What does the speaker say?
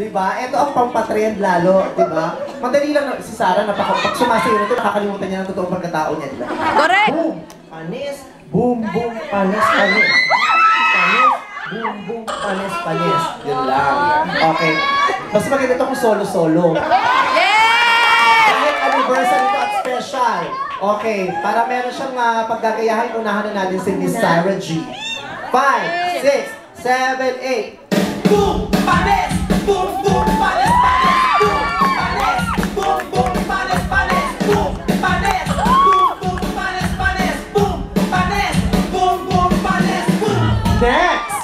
Diba? Ito ang pampatrend lalo, diba? Madali lang si Sarah, napaka, pag sumasayo nito, nakakalimutan niya ng totoong pagkatao niya, diba? Correct! Boom! Panis! Boom, boom, panis, panis. Panis, boom, boom, panis, panis. Yun lang. Okay. Mas maganda ito kung solo-solo. Yes! Kahit anniversary ito at special. Okay, para meron siyang uh, paggagayahan, unahan na natin si Miss Sarah G. 5, 6, 7, 8. Boom! Panis! next?